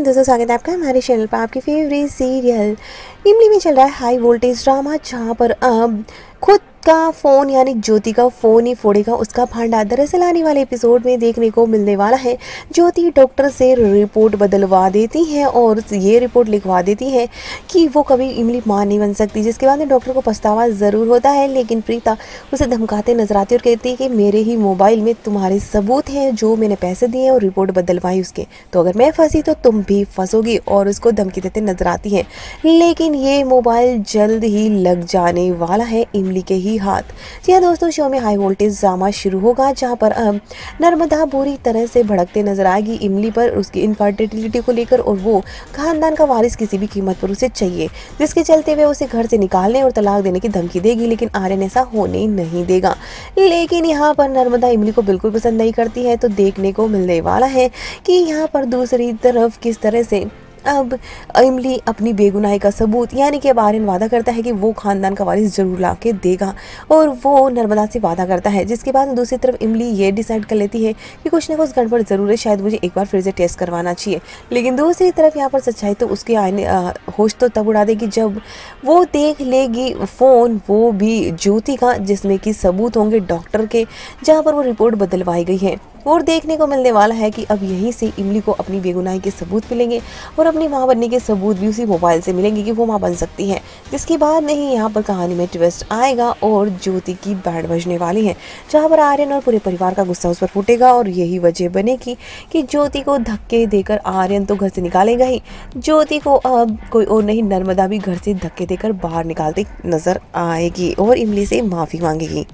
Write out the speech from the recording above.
दोस्तों, स्वागत है आपका हमारे चैनल पर। आपकी फेवरेट सीरियल इमली में चल रहा है हाई वोल्टेज ड्रामा जहाँ पर अब खुद का फ़ोन, यानी ज्योति का फ़ोन ही फोड़ेगा, उसका भांडा दरअसल आने वाले एपिसोड में देखने को मिलने वाला है। ज्योति डॉक्टर से रिपोर्ट बदलवा देती है और ये रिपोर्ट लिखवा देती है कि वो कभी इमली माँ नहीं बन सकती, जिसके बाद में डॉक्टर को पछतावा ज़रूर होता है, लेकिन प्रीता उसे धमकाते नज़र आती और कहती है कि मेरे ही मोबाइल में तुम्हारे सबूत हैं, जो मैंने पैसे दिए और रिपोर्ट बदलवाई उसके। तो अगर मैं फंसी तो तुम भी फंसोगी और उसको धमकी देते नज़र आती है। लेकिन ये मोबाइल जल्द ही लग जाने वाला है, इमली के ही हाथ। जी हाँ दोस्तों, शो में हाई वोल्टेज ड्रामा शुरू होगा, जहाँ पर अब नर्मदा बुरी तरह से भड़कते नज़र आएगी इमली पर, उसकी इनफर्टिलिटी को लेकर और वो खानदान का वारिस किसी भी कीमत पर उसे चाहिए, जिसके चलते वे उसे घर से निकालने और तलाक देने की धमकी देगी, लेकिन आर्यन ऐसा होने नहीं देगा। लेकिन यहाँ पर नर्मदा इमली को बिल्कुल पसंद नहीं करती है तो देखने को मिलने वाला है कि यहाँ पर दूसरी तरफ़ किस तरह से अब इमली अपनी बेगुनाही का सबूत, यानी कि अब आर्यन वादा करता है कि वो खानदान का वारिस ज़रूर ला के देगा, और वो नर्मदा से वादा करता है, जिसके बाद दूसरी तरफ़ इमली ये डिसाइड कर लेती है कि कुछ ना कुछ गड़बड़ ज़रूर है, शायद मुझे एक बार फिर से टेस्ट करवाना चाहिए। लेकिन दूसरी तरफ़ यहाँ पर सच्चाई तो उसके आने होश तो तब उड़ा देगी जब वो देख लेगी फ़ोन, वो भी ज्योति का, जिसमें कि सबूत होंगे डॉक्टर के, जहाँ पर वो रिपोर्ट बदलवाई गई है। और देखने को मिलने वाला है कि अब यहीं से इमली को अपनी बेगुनाही के सबूत मिलेंगे और अपनी माँ बनने के सबूत भी उसी मोबाइल से मिलेंगे कि वो माँ बन सकती है। जिसके बाद नहीं यहाँ पर कहानी में ट्विस्ट आएगा और ज्योति की बैंड बजने वाली है, जहाँ पर आर्यन और पूरे परिवार का गुस्सा उस पर फूटेगा और यही वजह बनेगी कि ज्योति को धक्के देकर आर्यन तो घर से निकालेगा ही। ज्योति को अब कोई और नहीं, नर्मदा भी घर से धक्के देकर बाहर निकालती नज़र आएगी और इमली से माफ़ी मांगेगी।